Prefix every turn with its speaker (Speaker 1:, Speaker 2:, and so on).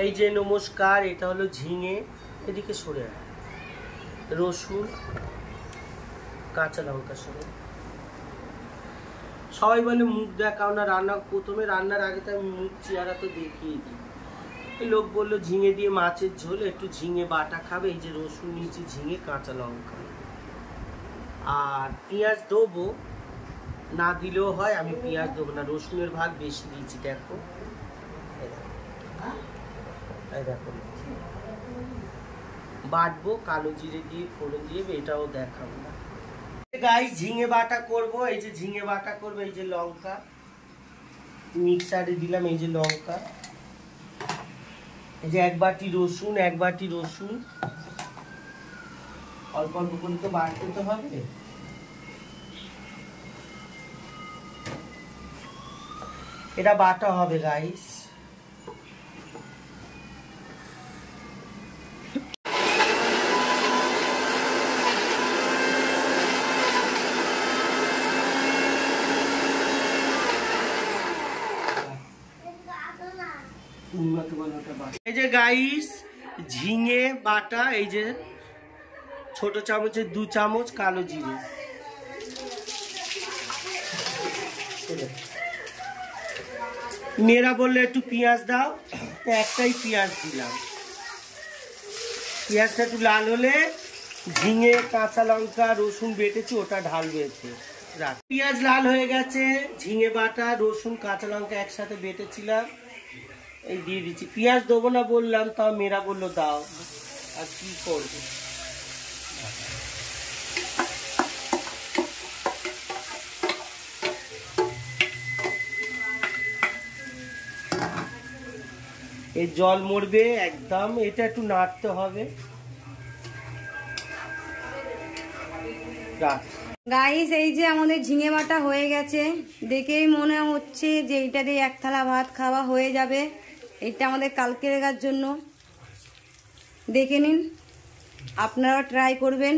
Speaker 1: এই যে নমস্কার, এটা হলো ঝিঙে। এদিকে সরে। রসুন, কাঁচা লঙ্কা সরে। সবাই বলে মুখ দেখাও না, রান্না প্রথমে রান্নার আগে তো আমি মুখ, চেহারা তো দেখিয়ে দিই। লোক বলল, ঝিঙে দিয়ে মাছের ঝোল, একটু ঝিঙে বাটা খাবে, এই যে রসুন নিয়েছি, ঝিঙে, কাঁচা লঙ্কা। আর পেঁয়াজ দেবো, না দিলেও হয়, আমি পেঁয়াজ দেবো না, রসুনের ভাগ বেশি দিয়েছি দেখো। দেখো বাটবো, কালো জিরে দিয়ে, ফোড়ন দিয়ে এটাও দেখাবো। গাই ঝিঙে বাটা করব, এই যে ঝিঙে বাটা করব, এই যে লঙ্কা। মিক্সারে দিলাম এই যে লঙ্কা। এই যে এক বাটি রসুন, এক বাটি রসুন। অল্প অল্প করে তো বাটতে তো হবে। এটা বাটা হবে গাইস এই যে গাইস ঝিঙে, বাটা, এই যে ছোট চামচের দু চামচ কালো জিরে। মেয়েরা বললে একটু পেঁয়াজ দাও একটাই পেঁয়াজ দিলাম। পেঁয়াজটা একটু লাল হলে ঝিঙে, কাঁচা লঙ্কা, রসুন বেটেছি, ওটা ঢাল রাখ। পেঁয়াজ লাল হয়ে গেছে, ঝিঙে, বাটা, রসুন, কাঁচা লঙ্কা একসাথে বেটেছিলাম। এই দিয়ে দিচ্ছি। পেঁয়াজ দেবো না বললাম, তাও মেয়েরা বলল দাও। আর কি করব? এই জল মরবে একদম, এটা একটু নাড়তে হবে। রাখ।
Speaker 2: গাইস এই যে আমাদের ঝিঙে বাটা হয়ে গেছে। দেখেই মনে হচ্ছে যে এইটা দিয়ে এক থালা ভাত খাওয়া হয়ে যাবে। এটা আমাদের কালকের জন্য। দেখে নিন আপনারা ট্রাই করবেন।